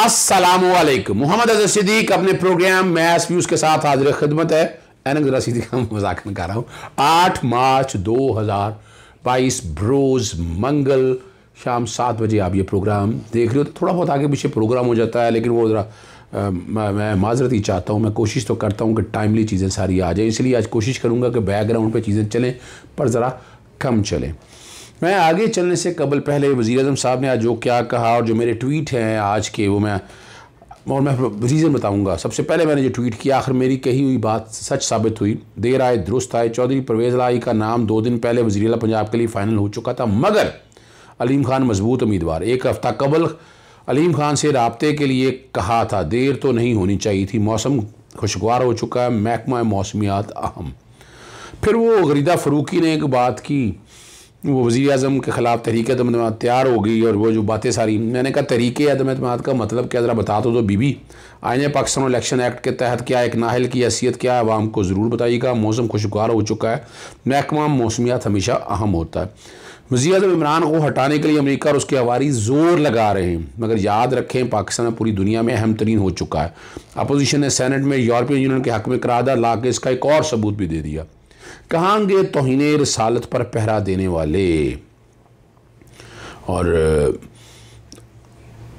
असलकुम मोहम्मद अजहर सिद्दीक अपने programme mess views के साथ हाजिर खिदमत है। एनक जरा सीधी का मज़ाक कर रहा हूँ। आठ मार्च दो हज़ार बाईस, ब्रोज मंगल, शाम सात बजे आप ये प्रोग्राम देख रहे हो। तो थोड़ा बहुत आगे पीछे प्रोग्राम हो जाता है, लेकिन वो ज़रा मैं माजरत ही चाहता हूँ। मैं कोशिश तो करता हूँ कि टाइमली चीज़ें सारी आ जाए। इसलिए आज कोशिश करूँगा कि बैकग्राउंड पर चीज़ें चलें, पर ज़रा कम चलें। मैं आगे चलने से कबल पहले वज़ी अजम साहब ने आज जो क्या कहा और जो मेरे ट्वीट हैं आज के, वो मैं और मैं रीज़न बताऊँगा। सबसे पहले मैंने जो ट्वीट किया, आखिर मेरी कही हुई बात सच साबित हुई। देर आए, दुरुस्त आए। चौधरी परवेज़ लाई का नाम दो दिन पहले वजी पंजाब के लिए फ़ाइनल हो चुका था, मगर अलीम खान मज़बूत उम्मीदवार। एक हफ़्ता कबल अलीम खान से रबते के लिए कहा था, देर तो नहीं होनी चाहिए थी। मौसम खुशगवार हो चुका है, महकमा मौसमियात अहम। फिर वो गरीदा फ़रूकी ने एक बात की वो वज़ी अजम के ख़िलाफ़ तहरीक अदम तैयार हो गई और वो जो बातें सारी, मैंने कहा तरीके अदम का मतलब क्या ज़रा बता दो तो बीबी। आइन पाकिस्तान इलेक्शन एक्ट के तहत क्या एक नाहल की हैसियत क्या है? आवाम को ज़रूर बताइएगा। मौसम खुशगवार हो चुका है। महकमा मौसमियात हमेशा अहम होता है। वजी अजम इमरान को हटाने के लिए अमरीका और उसके हवारी ज़ोर लगा रहे हैं। मगर याद रखें, पाकिस्तान पूरी दुनिया में अहम तरीन हो चुका है। अपोजिशन ने सैनट में यूरोपियन यूनियन के हक में करारदार ला के इसका एक और सबूत भी दे दिया। कहाँ गए तोहन रसालत पर पहरा देने वाले। और,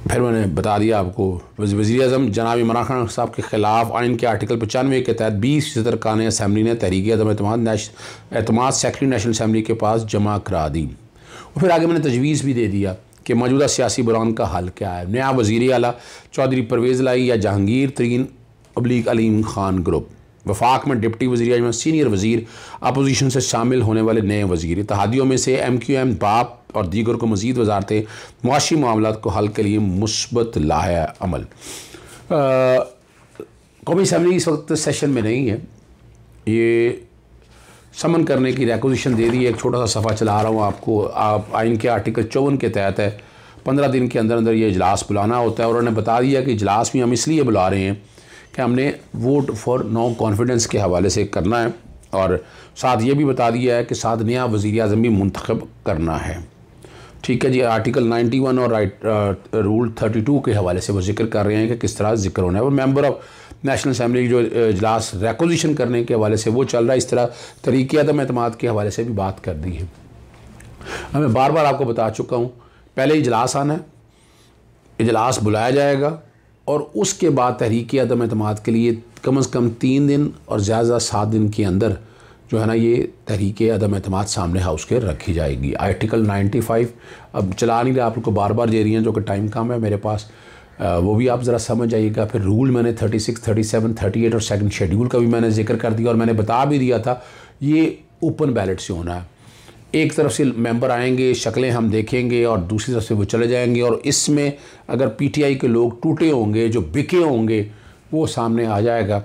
फिर मैंने बता दिया आपको, वजी अजम जनाब इमरान खान साहब के ख़िलाफ़ आइन के आर्टिकल पचानवे के तहत बीस फ़ीसद अरकान असम्बली ने तहरीक अदम अतमाद सेक्रेटरी नेशनल असम्बली के पास जमा करा दी। और फिर आगे मैंने तजवीज़ भी दे दिया कि मौजूदा सियासी बुरान का हल क्या है। नया वज़ीर अला चौधरी परवेज़ लाई या जहांगीर तरीन अबलीग अलीम खान ग्रुप। वफाक में डिप्टी वजी अजम सीनियर वज़ीर, अपोजिशन से शामिल होने वाले नए वज़ीर। इतिहादियों में से एम क्यू एम बाप और दीगर को मजीद वजारतें, मुआशी मामला को हल के लिए मुस्बत लाया अमल। कौमी असम्बली इस वक्त सेशन में नहीं है। ये समन करने की रेकोजिशन दे दी है। एक छोटा सा सफ़ा चला रहा हूँ आपको। आप आइन के आर्टिकल चौवन के तहत है। पंद्रह दिन के अंदर अंदर ये इजलास बुलाना होता है और उन्होंने बता दिया कि इजलास भी हम इसलिए बुला रहे हैं कि हमने वोट फॉर नो कॉन्फिडेंस के हवाले से करना है और साथ ये भी बता दिया है कि साथ नया वज़ी अजम भी मंतखब करना है। ठीक है जी आर्टिकल 91 और राइट रूल 32 के हवाले से वो ज़िक्र कर रहे हैं कि किस तरह ज़िक्र होना है। और मेंबर ऑफ़ नेशनल असम्बली जो इजलास रेकोजिशन करने के हवाले से वो चल रहा है। इस तरह तरीके अदम अतमाद के हवाले से भी बात कर दी है। मैं बार बार आपको बता चुका हूँ, पहले इजलास आना है, इजलास बुलाया जाएगा और उसके बाद तहरीक अदम अतमाद के लिए कम अज़ कम तीन दिन और ज़्यादा सात दिन के अंदर जो है ना ये तहरीक अदम अतमाद सामने हाउस के रखी जाएगी। आर्टिकल 95 अब चला नहीं रहा आप लोग को बार बार दे रही हैं जो कि टाइम कम है मेरे पास वो भी आप ज़रा समझ आइएगा फिर रूल मैंने 36, 37, 38 और सेकंड शेड्यूल का भी मैंने ज़िक्र कर दिया और मैंने बता भी दिया था ये ओपन बैलेट से होना है। एक तरफ़ से मेंबर आएँगे, शक्लें हम देखेंगे और दूसरी तरफ़ से वो चले जाएँगे और इसमें अगर पीटीआई के लोग टूटे होंगे, जो बिके होंगे, वो सामने आ जाएगा।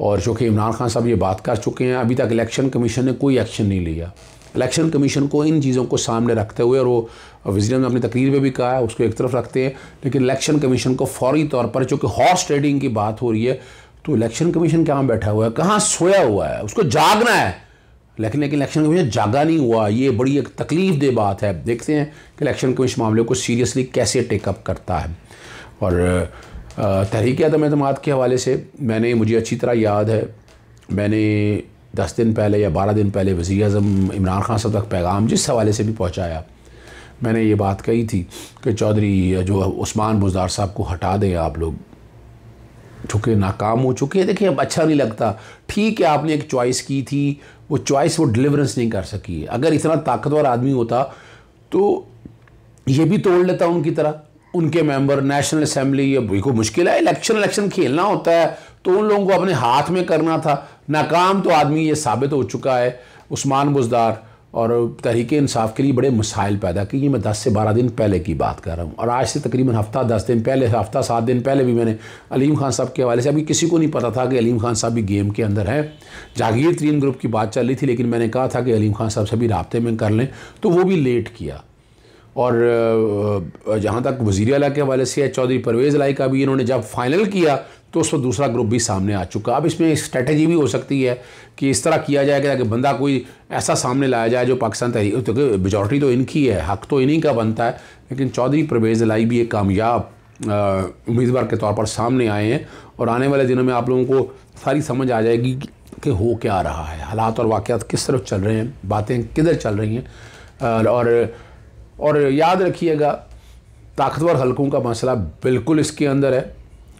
और चूँकि इमरान खान साहब ये बात कर चुके हैं, अभी तक इलेक्शन कमीशन ने कोई एक्शन नहीं लिया। इलेक्शन कमीशन को इन चीज़ों को सामने रखते हुए, और वो विजन ने अपनी तकरीर में भी कहा है, उसको एक तरफ़ रखते हैं। लेकिन इलेक्शन कमीशन को फौरी तौर पर, चूँकि हॉर्स ट्रेडिंग की बात हो रही है तो इलेक्शन कमीशन कहाँ बैठा हुआ है? कहाँ सोया हुआ है? उसको जागना है। लेकिन लेकिन इलेक्शन कमीशन जागा नहीं हुआ। ये बड़ी एक तकलीफ़ दे बात है। देखते हैं कि इलेक्शन कमीशन मामले को सीरियसली कैसे टेकअप करता है। और तहरीक आदम अतमाद के हवाले से मैंने, मुझे अच्छी तरह याद है, मैंने दस दिन पहले या बारह दिन पहले वज़ी अजम इमरान खान साहब तक पैगाम जिस हवाले से भी पहुँचाया, मैंने ये बात कही थी कि चौधरी जो उस्मान बुजदार साहब को हटा दें आप लोग। चूँकि नाकाम हो चुके हैं। देखिए, अब अच्छा नहीं लगता। ठीक है, आपने एक चॉइस की थी वो चॉइस वो डिलीवरेंस नहीं कर सकी। है अगर इतना ताकतवर आदमी होता तो ये भी तोड़ लेता उनकी तरह। उनके मेंबर नेशनल असेंबली ये को मुश्किल है। इलेक्शन इलेक्शन खेलना होता है। तो उन लोगों को अपने हाथ में करना था। नाकाम तो आदमी ये साबित हो चुका है, उस्मान बुजदार। और तहरीक इंसाफ के लिए बड़े मसाइल पैदा किए। मैं दस से बारह दिन पहले की बात कर रहा हूँ। और आज से तकरीबन हफ़्ता, दस दिन पहले, हफ़्ता, सात दिन पहले भी मैंने अलीम खान साहब के हवाले से, अभी किसी को नहीं पता था कि अलीम खान साहब भी गेम के अंदर है। जागीर तरीन ग्रुप की बात चल रही थी, लेकिन मैंने कहा था कि अलीम खान साहब सभी रबते में कर लें। तो वो भी लेट किया। और जहाँ तक वज़ीर अला के हवाले से चौधरी परवेज़ लाई का भी इन्होंने जब फाइनल किया तो उस पर दूसरा ग्रुप भी सामने आ चुका। अब इसमें स्ट्रेटजी भी हो सकती है कि इस तरह किया जाएगा कि बंदा कोई ऐसा सामने लाया जाए जो पाकिस्तान तहरीक तो मेजॉरिटी तो इनकी है, हक तो इन्हीं का बनता है, लेकिन चौधरी परवेज़ लाई भी एक कामयाब उम्मीदवार के तौर पर सामने आए हैं, और आने वाले दिनों में आप लोगों को सारी समझ आ जाएगी कि हो क्या रहा है। हालात और वाक़ात किस तरफ़ चल रहे हैं, बातें किधर चल रही हैं और और याद रखिएगा, ताकतवर हलकों का मसला बिल्कुल इसके अंदर है,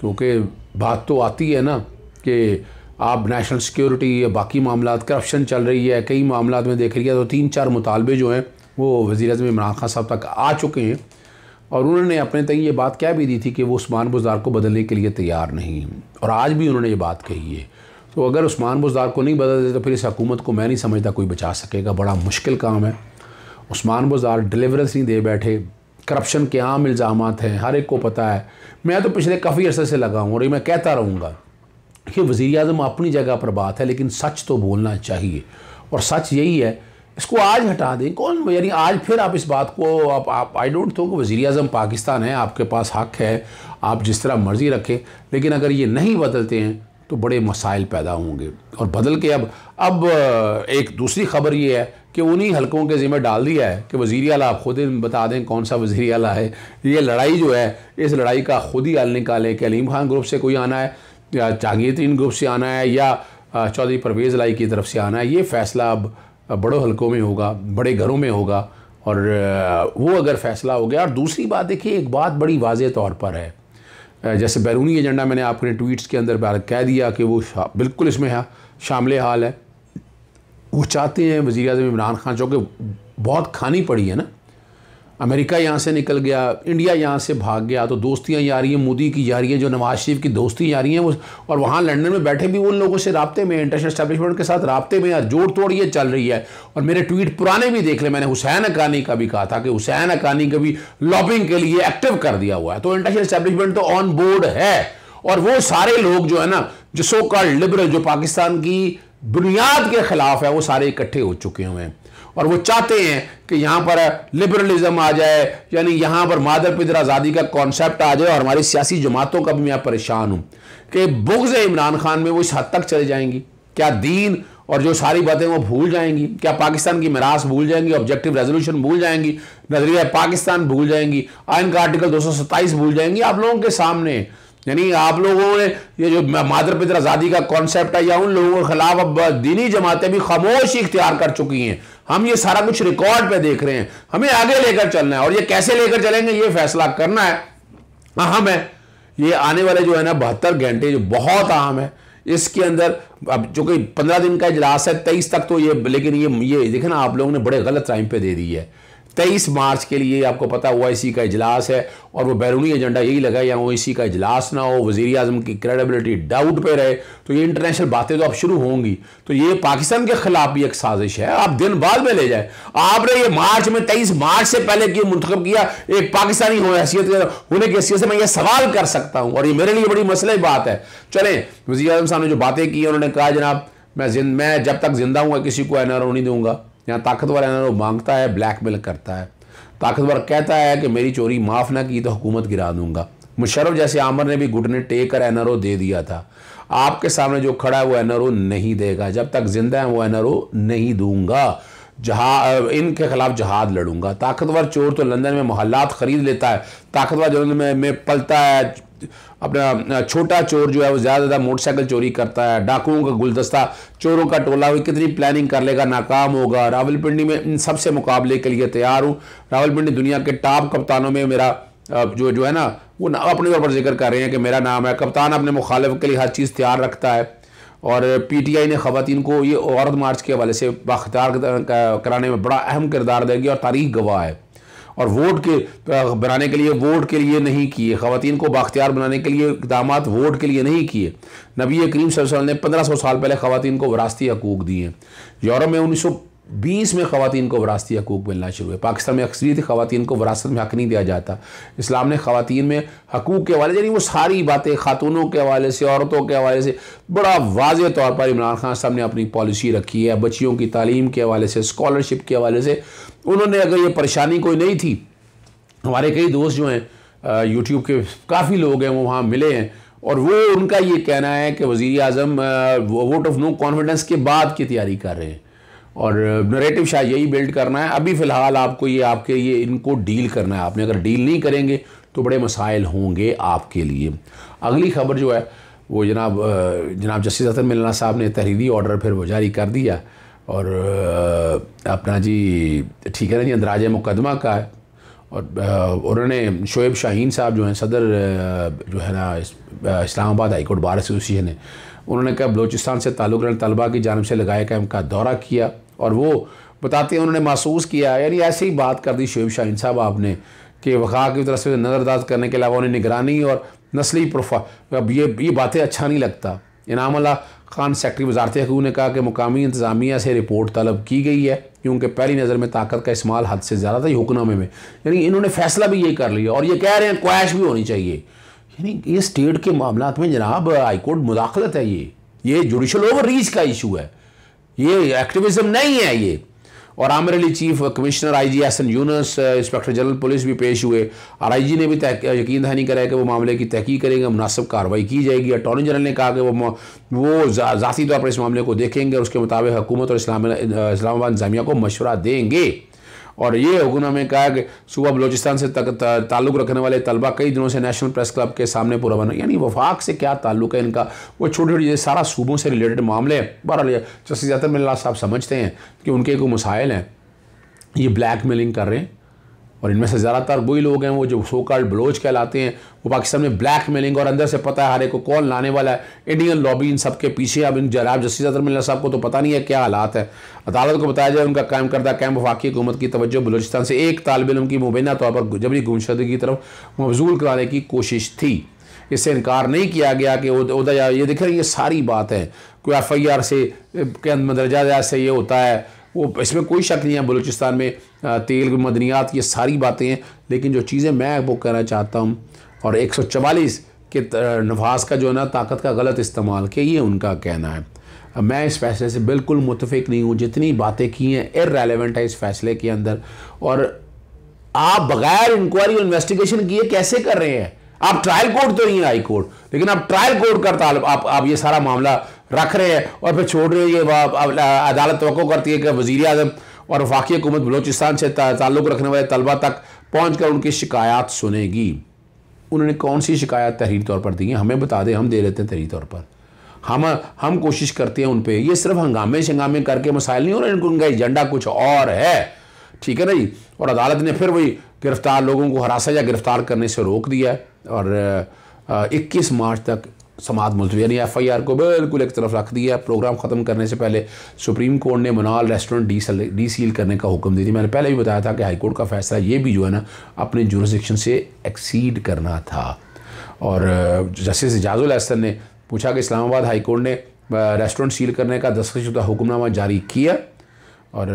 क्योंकि बात तो आती है ना कि आप नेशनल सिक्योरिटी या बाकी मामला करप्शन चल रही है, कई मामला में देख है तो तीन चार मुतालबे जो हैं, वो वज़ी अजम इमरान खान साहब तक आ चुके हैं, और उन्होंने अपने तक ये बात क्या भी दी थी कि वो उस्मान बुजदार को बदलने के लिए तैयार नहीं और आज भी उन्होंने ये बात कही है। तो अगर उस्मान बुजदार को नहीं बदलते तो फिर इस हकूमत को मैं नहीं समझता कोई बचा सकेगा, बड़ा मुश्किल काम है। उस्मान बुजदार डिलीवरेंस नहीं दे बैठे। करप्शन के आम इल्ज़ाम हैं, हर एक को पता है। मैं तो पिछले काफ़ी अर्से से लगा हूँ और ये मैं कहता रहूँगा कि वज़ी अजम अपनी जगह पर बात है, लेकिन सच तो बोलना चाहिए। और सच यही है, इसको आज हटा दें। कौन, यानी आज फिर आप इस बात को, आप आप आई डोंट थिंक वज़ी अजम पाकिस्तान है, आपके पास हक है, आप जिस तरह मर्ज़ी रखें। लेकिन अगर ये नहीं बदलते हैं तो बड़े मसाइल पैदा होंगे। और बदल के अब अब एक दूसरी खबर ये है कि उन्हीं हलकों के ज़िम्मे डाल दिया है कि वज़ी अला आप खुद बता दें कौन सा वज़ी अला है। ये लड़ाई जो है, इस लड़ाई का खुद ही हल निकालें कि अलीम खान ग्रुप से कोई आना है, या जहांगीर ग्रुप से आना है, या चौधरी परवेज़ लाई की तरफ़ से आना है। ये फ़ैसला अब बड़ों हलकों में होगा, बड़े घरों में होगा। और वो अगर फ़ैसला हो गया, और दूसरी बात देखिए, एक बात बड़ी वाज तौर पर है। जैसे बैरूनी एजेंडा मैंने आपने ट्वीट्स के अंदर कह दिया कि वो बिल्कुल इसमें शामिल हाल है। वो चाहते हैं वज़ी अजम इमरान खान, चूँकि बहुत खानी पड़ी है ना अमेरिका यहाँ से निकल गया, इंडिया यहाँ से भाग गया तो दोस्तियाँ जा रही हैं, मोदी की जा रही हैं, जो नवाज़ शरीफ की दोस्ती जा रही हैं, वो और वहाँ लंदन में बैठे भी उन लोगों से रबते में इंटरनेशनल स्टैब्लिशमेंट के साथ रबते में यार जोड़ तोड़ ये चल रही है। और मेरे ट्वीट पुराने भी देख ले, मैंने हुसैन अकानी का भी कहा था कि हुसैन अकानी का भी लॉबिंग के लिए एक्टिव कर दिया हुआ है। तो इंटरनेशनल स्टैब्लिशमेंट तो ऑन बोर्ड है। और वो सारे लोग जो है ना, जो सो कॉल्ड लिबरल जो पाकिस्तान की बुनियाद के खिलाफ है, वो सारे इकट्ठे हो चुके हुए हैं। और वो चाहते हैं कि यहाँ पर लिबरलिज्म आ जाए, यानी यहाँ पर मादर पिदर आज़ादी का कॉन्सेप्ट आ जाए और हमारी सियासी जमातों का भी मैं परेशान हूँ कि बुग्ज़ इमरान खान में वो इस हद तक चले जाएँगी। क्या दीन और जो सारी बातें वो भूल जाएँगी? क्या पाकिस्तान की मिरास भूल जाएँगी? ऑब्जेक्टिव रेजोल्यूशन भूल जाएँगी? नज़रिया पाकिस्तान भूल जाएँगी? आयन का आर्टिकल दो सौ सत्ताइस भूल जाएँगी आप लोगों के सामने? यानी आप लोगों ने ये जो मादर पितर आज़ादी का कॉन्सेप्ट है या उन लोगों के खिलाफ अब दीनी जमातें भी खामोशी इख्तियार कर चुकी हैं। हम ये सारा कुछ रिकॉर्ड पे देख रहे हैं। हमें आगे लेकर चलना है। और ये कैसे लेकर चलेंगे, ये फैसला करना है। अहम है। ये आने वाले जो है ना, बहत्तर घंटे जो बहुत अहम है, इसके अंदर अब जो कि पंद्रह दिन का इजलास है, तेईस तक तो ये, लेकिन ये ये देखे ना, आप लोगों ने बड़े गलत टाइम पे दे दी है। तेईस मार्च के लिए, आपको पता ओ का इजलास है, और वो बैरूनी एजेंडा यही लगा या ओ का इजलास ना हो वजी अजम की क्रेडिबिलिटी डाउट पे रहे तो ये इंटरनेशनल बातें तो अब शुरू होंगी। तो ये पाकिस्तान के खिलाफ भी एक साजिश है। आप दिन बाद में ले जाए। आपने ये मार्च में, तेईस मार्च से पहले क्यों मुंतब किया, एक पाकिस्तानी हो, हैसियत होने की हैसियत से मैं ये सवाल कर सकता हूँ, और ये मेरे लिए बड़ी मसले बात है। चले वजी अजम साहब ने जो बातें की उन्होंने कहा, जनाब, मैं मैं जब तक ज़िंदा हूँ, किसी को एन नहीं दूँगा। यहाँ ताकतवर वो माँगता है, ब्लैकमेल करता है। ताकतवर कहता है कि मेरी चोरी माफ़ ना की तो हुकूमत गिरा दूँगा। मुशरफ जैसे आमर ने भी घुटने टेक कर एनआरओ दे दिया था। आपके सामने जो खड़ा है, वो एनआरओ नहीं देगा। जब तक ज़िंदा है, वो एनआरओ नहीं दूँगा। जहा इनके खिलाफ जहाद लड़ूँगा। ताकतवर चोर तो लंदन में मोहल्लात ख़रीद लेता है। ताकतवर जो में, में पलता है अपना छोटा चोर जो है वो ज़्यादा ज़्यादा मोटरसाइकिल चोरी करता है। डाकुओं का गुलदस्ता चोरों का टोला भी कितनी प्लानिंग कर लेगा नाकाम होगा। रावलपिंडी में इन सबसे मुकाबले के लिए तैयार हूँ। रावलपिंडी दुनिया के टॉप कप्तानों में मेरा जो जो है ना वो अपने तौर पर ज़िक्र कर रहे हैं कि मेरा नाम है। कप्तान अपने मुखालिफ के लिए हर चीज़ तैयार रखता है। और पीटीआई ने खातन को ये औरत मार्च के हवाले से बाख्तार कराने में बड़ा अहम किरदार देगी और तारीख गवाह है। और वोट के बनाने के लिए वोट के लिए नहीं किए। ख़वान को बाख्तियार बनाने के लिए इकदाम वोट के लिए नहीं किए। नबी करीम वसल्लम ने पंद्रह सौ साल पहले खातन को वरासती हकूक़ दिए। यूरोप में उन्नीस सौ बीस में ख़वान को वरासती हकूक़ मिलना शुरू हुए। पाकिस्तान में अक्सरियत ख़वान को वरासत में हक नहीं दिया जाता। इस्लाम ने ख़वान में हकूक़ के हवाले यानी वो सारी बातें ख़ातूनों के हवाले से, औरतों के हवाले से, बड़ा वाज तौर पर इमरान खान साहब ने अपनी पॉलिसी रखी है। बच्चियों की तालीम के हवाले से, स्कॉलरशिप के हवाले से, उन्होंने अगर ये परेशानी कोई नहीं थी, हमारे कई दोस्त जो हैं यूट्यूब के काफ़ी लोग हैं, वो वहाँ मिले हैं, और वो, उनका ये कहना है कि वज़ी अजम वोट ऑफ़ नो कॉन्फिडेंस के बाद की तैयारी कर रहे हैं। और नरेटिव शायद यही बिल्ड करना है। अभी फ़िलहाल आपको ये, आपके ये इनको डील करना है। आपने अगर डील नहीं करेंगे तो बड़े मसाइल होंगे आपके लिए। अगली खबर जो है, वो जनाब जनाब जस्टिस अतर मिलना साहब ने तहरीरी ऑर्डर फिर वो जारी कर दिया। और अपना जी, ठीक है ना जी, अंदराज मुकदमा का है। और उन्होंने शोएब शाहीन साहब जो हैं, सदर जो है ना इस्लामाबाद हाईकोर्ट बार एसोसिएशन है, उन्होंने कहा, बलोचिस्तान से ताल्लुक़ रखने तलबा की जानब से लगाए कैम्प का दौरा किया। और वो बताते हैं, उन्होंने महसूस किया यानी ऐसे ही बात कर दी शोएब शाहीन साहब आपने, कि वक़ा की तरफ़ से नज़रअंदाज करने के अलावा उन्हें निगरानी और नस्ली प्रोफा, अब ये ये बातें अच्छा नहीं लगता। इनाम अल्लाह खान, सेक्रटरी वजारत हकूक ने कहा कि मुकामी इंतज़ामिया से रिपोर्ट तलब की गई है, क्योंकि पहली नज़र में ताकत का इस्तेमाल हद से ज़्यादा था हुक्नामे में। यानी इन्होंने फैसला भी ये कर लिया और ये कह रहे हैं क्वैश भी होनी चाहिए। यानी ये स्टेट के मामला में जनाब हाईकोर्ट मुदाखलत है ये। ये जुडिशल ओवर रीच का इशू है। ये एक्टिविज्म नहीं है ये। और Aamir Ali chief commissioner I G S N Younus inspector general police भी पेश हुए। और आई जी ने भी यकीन दहानी कराया कि वो मामले की तहकीक करेंगे, मुनासिब कार्रवाई की जाएगी। अटॉर्नी जनरल ने कहा कि वो वो ज़ाती तौर पर इस मामले को देखेंगे और उसके मुताबिक हुकूमत और इस्लाम इस्लामाबाद जामिया को मशवरा देंगे। और ये हुक्मनामे में कहा कि सुबह बलोचिस्तान से तक ताल्लुक़ रखने वाले तलबा कई दिनों से नेशनल प्रेस क्लब के सामने पूरा बना। यानी वफाक से क्या ताल्लुक़ है इनका? वो छोटे छोटी सारा सूबों से रिलेटेड मामले हैं। बहरहाल जस्टिस अतर मिल्ला साहब समझते हैं कि उनके को मसाइल हैं। ये ब्लैक मेलिंग कर रहे हैं। और इनमें से ज़्यादातर वही लोग हैं वो जो सो कार्ड बलोच कहलाते हैं। वो पाकिस्तान में ब्लैक मेलिंग और अंदर से पता है हर एक को कौन लाने वाला है। इंडियन लॉबी इन सब के पीछे अब इन जनाब जस्टिस अतर मिल्ला साहब को तो पता नहीं है क्या हालात है। अदालत को बताया जाए उनका कायम करदा कैम्प वाकई हुकूमत की तवज्जो बलोचिस्तान से एक तालब इलम की मुबैना तौर पर जबरी गुमशदगी की तरफ़ मबजूल कराने की कोशिश थी। इससे इनकार नहीं किया गया कि उदय ये देख रहे ये सारी बात है। कोई एफ़ आई आर से के मदरजा से ये होता है। वो इसमें कोई शक नहीं है, बलूचिस्तान में तेल मदनियात, ये सारी बातें हैं, लेकिन जो चीज़ें मैं वो कहना चाहता हूँ, और एक सौ चवालीस के नफाज का जो है ना, ताकत का गलत इस्तेमाल किया ये उनका कहना है। मैं इस फैसले से बिल्कुल मुतफिक नहीं हूँ, जितनी बातें की हैं इरेलीवेंट है इस फैसले के अंदर, और आप बगैर इंक्वायरी और इन्वेस्टिगेशन किए कैसे कर रहे हैं? आप ट्रायल कोर्ट तो नहीं है हाई कोर्ट लेकिन आप ट्रायल कोर्ट करता आप आप ये सारा मामला रख रहे हैं और फिर छोड़ रहे हैं। ये अदालत तो करती है कि वज़ीर अजम और वफाकी हुकूमत बलोचिस्तान से ताल्लुक़ रखने वाले तलबा तक पहुँच कर उनकी शिकायत सुनेगी। उन्होंने कौन सी शिकायत तहरीर तौर पर दी है? हमें बता दें, हम दे देते हैं तहरीर तौर पर। हम हम कोशिश करते हैं उन पर ये सिर्फ़ हंगामे शंगामे करके मसाइल नहीं हो रहे, उनका एजेंडा कुछ और है। ठीक है ना जी? और अदालत ने फिर वही गिरफ़्तार लोगों को हरासा या गिरफ़्तार करने से रोक दिया और इक्कीस मार्च तक समात मुलतवी यानी एफ़ आई आर को बिल्कुल एक तरफ़ रख दिया। प्रोग्राम ख़त्म करने से पहले सुप्रीम कोर्ट ने मनाल रेस्टोरेंट डी सल डी सील करने का हुक्म दे दिया। मैंने पहले भी बताया था कि हाई कोर्ट का फैसला ये भी जो है ना, अपने जुरिस्डिक्शन से एक्सीड करना था। और जस्टिस इजाजुल एहसन ने पूछा कि इस्लामाबाद हाई कोर्ट ने रेस्टोरेंट सील करने का दस्तखत हुक्मनामा जारी किया? और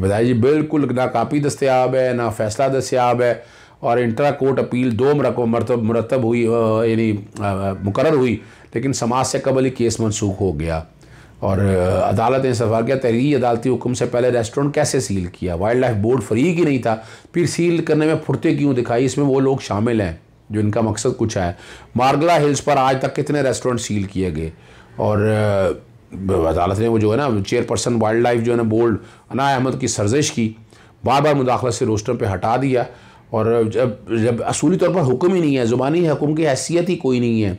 बताया जी, बिल्कुल ना कापी दस्तियाब है, ना फैसला दस्तियाब है। और इंटरा कोर्ट अपील दो मरतब मरतब हुई यानी मुकर हुई, लेकिन समाज से कबल ही केस मनसूख हो गया। और अदालत ने सवाल किया तहरी अदालती हुक्म से पहले रेस्टोरेंट कैसे सील किया? वाइल्ड लाइफ बोर्ड फ्री ही नहीं था, फिर सील करने में फुर्ते क्यों दिखाई? इसमें वो लोग शामिल हैं, जो इनका मकसद कुछ है। मार्गला हिल्स पर आज तक कितने रेस्टोरेंट सील किए गए? और अदालत ने वो जो है ना चेयरपर्सन वाइल्ड लाइफ जो है ना बोर्ड अना अहमद की सर्जिश की बार बार मुदाखलत से रोस्टर पर हटा दिया। और जब जब असूली तौर पर हुक्म ही नहीं है, ज़ुबानी हुक्म की हैसियत ही कोई नहीं है,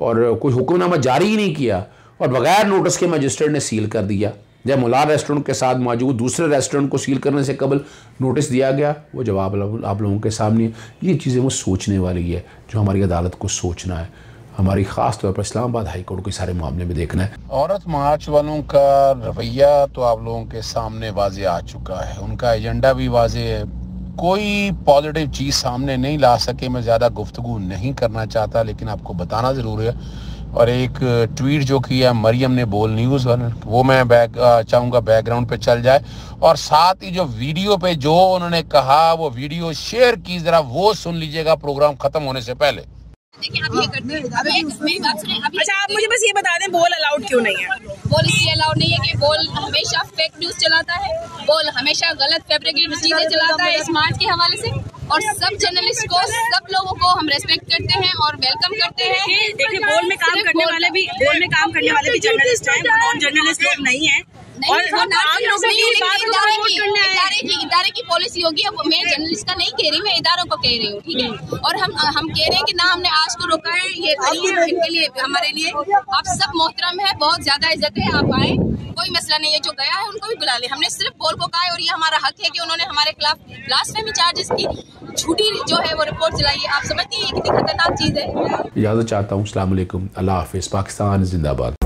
और कोई हुक्मनामा जारी ही नहीं किया, और बगैर नोटिस के मजिस्ट्रेट ने सील कर दिया। जब मुलार रेस्टोरेंट के साथ मौजूद दूसरे रेस्टोरेंट को सील करने से कबल नोटिस दिया गया, वो जवाब आप लोगों के सामने ये चीज़ें वो सोचने वाली है, जो हमारी अदालत को सोचना है। हमारी ख़ास तौर पर इस्लामाबाद हाई कोर्ट के सारे मामले में देखना है। औरत मार्च वालों का रवैया तो आप लोगों के सामने वाजे आ चुका है। उनका एजेंडा भी वाजे है। कोई पॉजिटिव चीज़ सामने नहीं ला सके, मैं ज़्यादा गुफ्तु नहीं करना चाहता, लेकिन आपको बताना ज़रूर है। और एक ट्वीट जो किया मरियम ने बोल न्यूज़ वो मैं बैक चाहूँगा बैकग्राउंड पे चल जाए। और साथ ही जो वीडियो पे जो उन्होंने कहा, वो वीडियो शेयर की, ज़रा वो सुन लीजिएगा, प्रोग्राम ख़त्म होने से पहले। देखिए आप ये करते हैं। अच्छा आप मुझे बस ये बता दें बोल अलाउड क्यों नहीं है? बोल इसलिए अलाउड नहीं है कि बोल हमेशा फेक न्यूज़ चलाता है। बोल हमेशा गलत फेब्रिकेटेड चीज़ें चलाता है स्मार्ट के हवाले से। और सब जर्नलिस्ट को सब लोगों को हम रेस्पेक्ट करते हैं और वेलकम करते हैं। देखिए बोल में काम करने वाले भी बोल में काम करने वाले भी जर्नलिस्ट हैं नॉन जर्नलिस्ट लोग नहीं है। और हम लोगों इदारे की पॉलिसी होगी। अब मैं जर्नलिस्ट का नहीं कह रही मैं इदारों को कह रही हूँ ठीक है? और हम हम कह रहे हैं कि ना हमने आज को रोका है ये इनके लिए हमारे लिए। आप सब मोहतरम है बहुत ज़्यादा इज़्ज़त है आप आए कोई मसला नहीं है जो गया है उनको भी बुला ले। हमने सिर्फ़ बोल को कहा है और ये हमारा हक है कि उन्होंने हमारे खिलाफ ब्लास्फेमी चार्जेस की। झूठी जो है वो रिपोर्ट चलाई है। आप समझती हैं कितनी खतरनाक चीज़ है? इजाज़त चाहता हूँ अल्लाह हाफिज़ पाकिस्तान जिंदाबाद।